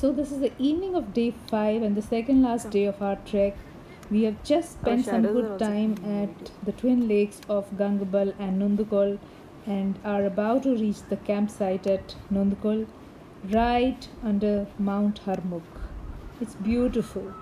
So this is the evening of day five and the second last day of our trek. We have just spent some good time at the twin lakes of Gangabal and Nundkol and are about to reach the campsite at Nundkol right under Mount Harmukh. It's beautiful.